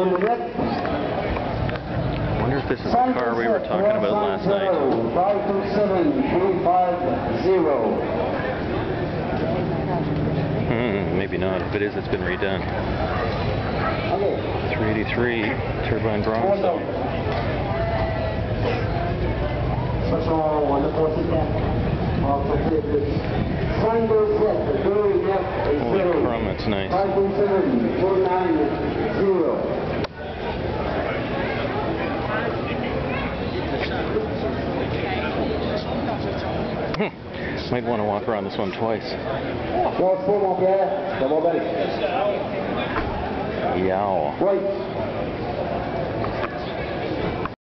wonder if this is the car we were talking about last night. 527 Hmm, maybe not. If it is, it's been redone. 383 turbine Bronze. Special wonderful system. Also, Triangle set, the very left is Holy zero. crumb, that's nice. 527 490. Might want to walk around this one twice. Lance pour mon Pierre, ça va bien. Yow.